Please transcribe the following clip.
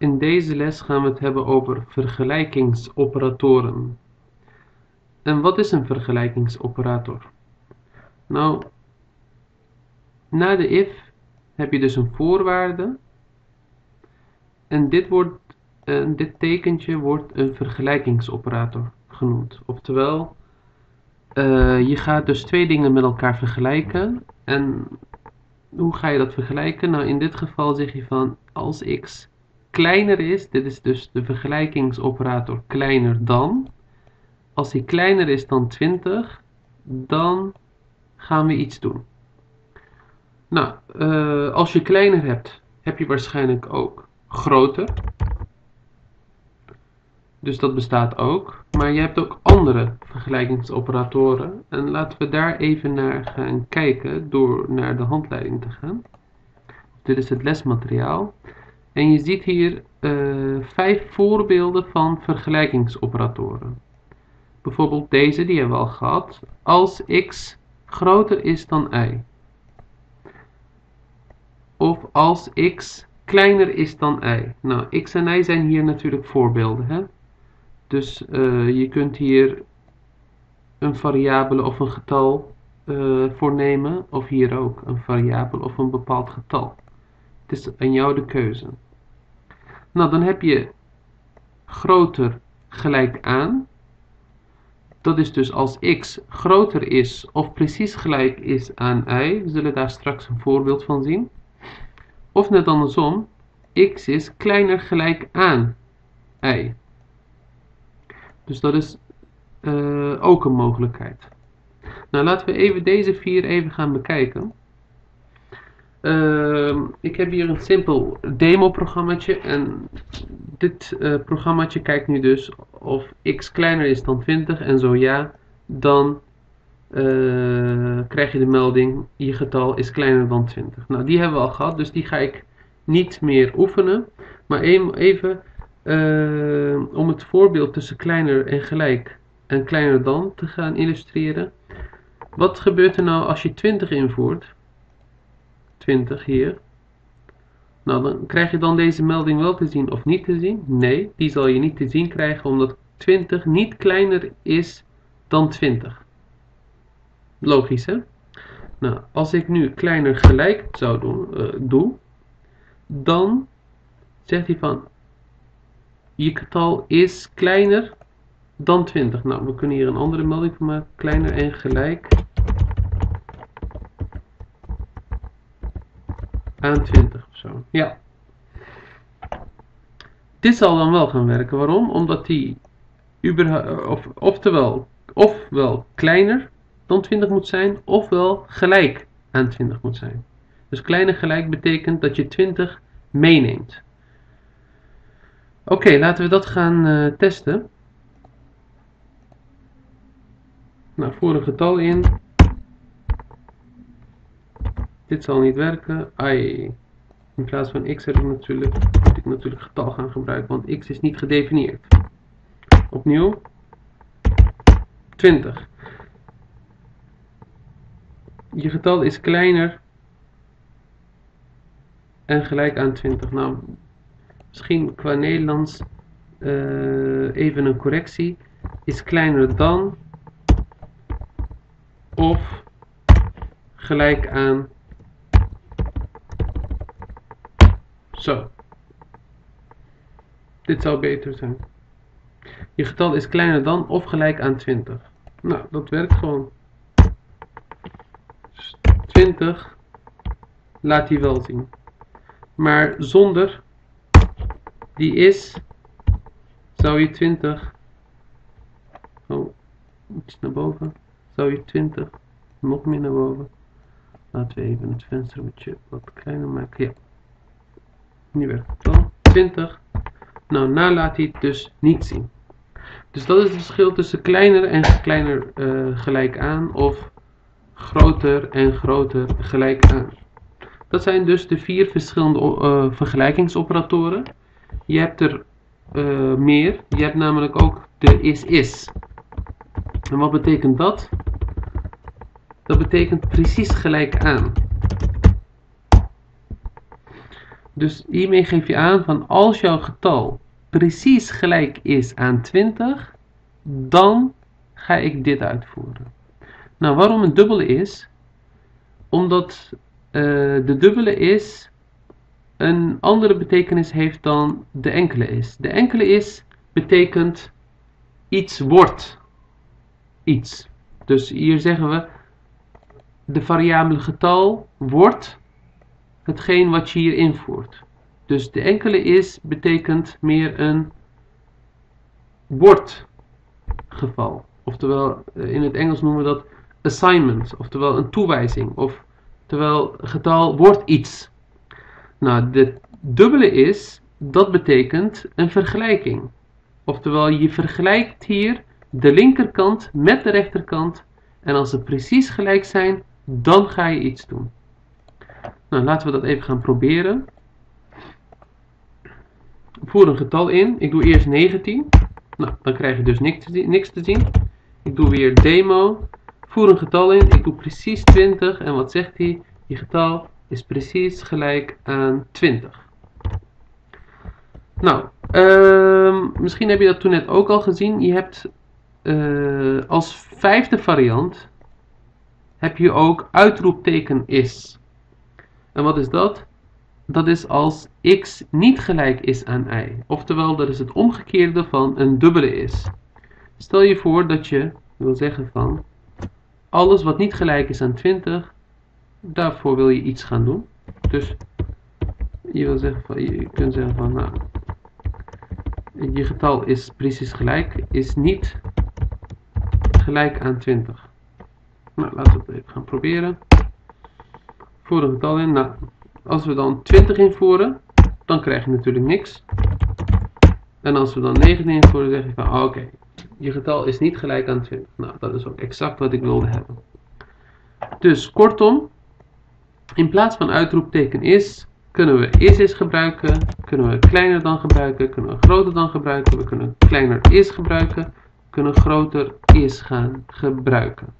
In deze les gaan we het hebben over vergelijkingsoperatoren. En wat is een vergelijkingsoperator? Nou, na de if heb je dus een voorwaarde. En dit, wordt, uh, dit tekentje wordt een vergelijkingsoperator genoemd. Oftewel, uh, je gaat dus twee dingen met elkaar vergelijken. En hoe ga je dat vergelijken? Nou, in dit geval zeg je van als x kleiner is, dit is dus de vergelijkingsoperator kleiner dan. Als die kleiner is dan 20, dan gaan we iets doen. Nou, uh, als je kleiner hebt, heb je waarschijnlijk ook groter. Dus dat bestaat ook. Maar je hebt ook andere vergelijkingsoperatoren. En laten we daar even naar gaan kijken door naar de handleiding te gaan. Dit is het lesmateriaal. En je ziet hier uh, vijf voorbeelden van vergelijkingsoperatoren. Bijvoorbeeld deze, die hebben we al gehad. Als x groter is dan y. Of als x kleiner is dan y. Nou, x en y zijn hier natuurlijk voorbeelden. Hè? Dus uh, je kunt hier een variabele of een getal uh, voornemen. Of hier ook een variabele of een bepaald getal. Het is aan jou de keuze. Nou, dan heb je groter gelijk aan. Dat is dus als x groter is of precies gelijk is aan y. We zullen daar straks een voorbeeld van zien. Of net andersom, x is kleiner gelijk aan y. Dus dat is uh, ook een mogelijkheid. Nou, laten we even deze vier even gaan bekijken. Uh, ik heb hier een simpel demo-programmaatje en dit uh, programmaatje kijkt nu dus of x kleiner is dan 20 en zo ja, dan uh, krijg je de melding je getal is kleiner dan 20. Nou, die hebben we al gehad, dus die ga ik niet meer oefenen, maar even uh, om het voorbeeld tussen kleiner en gelijk en kleiner dan te gaan illustreren. Wat gebeurt er nou als je 20 invoert? 20 hier. Nou, dan krijg je dan deze melding wel te zien of niet te zien? Nee, die zal je niet te zien krijgen omdat 20 niet kleiner is dan 20. Logisch, hè? Nou, als ik nu kleiner gelijk zou doen, doe, dan zegt hij van je getal is kleiner dan 20. Nou, we kunnen hier een andere melding van maken. Kleiner en gelijk aan 20 of zo. Ja. Dit zal dan wel gaan werken. Waarom? Omdat die of, oftewel, ofwel kleiner dan 20 moet zijn, ofwel gelijk aan 20 moet zijn. Dus kleiner gelijk betekent dat je 20 meeneemt. Oké, laten we dat gaan uh, testen. Nou, voer een getal in. Dit zal niet werken. In plaats van x heb ik natuurlijk, moet ik natuurlijk getal gaan gebruiken, want x is niet gedefinieerd. Opnieuw. 20. Je getal is kleiner en gelijk aan 20. Nou, misschien qua Nederlands uh, even een correctie. Is kleiner dan of gelijk aan zo. Dit zou beter zijn. Je getal is kleiner dan of gelijk aan 20. Nou, dat werkt gewoon. 20 laat hij wel zien. Maar zonder die is, zou je 20, oh, iets naar boven, zou je 20, nog meer naar boven. Laten we even het venster wat kleiner maken. Ja, nu wel. 20. Nou, na laat hij het dus niet zien. Dus dat is het verschil tussen kleiner en kleiner uh, gelijk aan of groter en groter gelijk aan. Dat zijn dus de vier verschillende uh, vergelijkingsoperatoren. Je hebt er uh, meer. Je hebt namelijk ook de is-is. En wat betekent dat? Dat betekent precies gelijk aan. Dus hiermee geef je aan van als jouw getal precies gelijk is aan 20, dan ga ik dit uitvoeren. Nou, waarom een dubbele is? Omdat uh, de dubbele is een andere betekenis heeft dan de enkele is. De enkele is betekent iets wordt iets. Dus hier zeggen we de variabele getal wordt hetgeen wat je hier invoert. Dus de enkele is betekent meer een wordt geval. Oftewel, eh, in het Engels noemen we dat assignment, oftewel een toewijzing. Of terwijl getal wordt iets. Nou, de dubbele is, dat betekent een vergelijking. Oftewel, je vergelijkt hier de linkerkant met de rechterkant. En als ze precies gelijk zijn, dan ga je iets doen. Nou, laten we dat even gaan proberen. Voer een getal in. Ik doe eerst 19. Nou, dan krijg je dus niks te, niks te zien. Ik doe weer demo. Voer een getal in. Ik doe precies 20. En wat zegt hij? Je getal is precies gelijk aan 20. Nou, uh, misschien heb je dat toen net ook al gezien. Je hebt uh, als vijfde variant heb je ook uitroepteken is. En wat is dat? Dat is als x niet gelijk is aan y. Oftewel, dat is het omgekeerde van een dubbele is. Stel je voor dat je wil zeggen van alles wat niet gelijk is aan 20, daarvoor wil je iets gaan doen. Dus je wil zeggen van, je kunt zeggen van nou, je getal is precies gelijk, is niet gelijk aan 20. Nou, laten we het even gaan proberen. Voer een getal in. Nou, als we dan 20 invoeren, dan krijg je natuurlijk niks. En als we dan 19 invoeren, zeg je van oh, oké, je getal is niet gelijk aan 20. Nou, dat is ook exact wat ik wilde hebben. Dus kortom, in plaats van uitroepteken is, kunnen we is is gebruiken, kunnen we kleiner dan gebruiken, kunnen we groter dan gebruiken, we kunnen kleiner is gebruiken, kunnen groter is gaan gebruiken.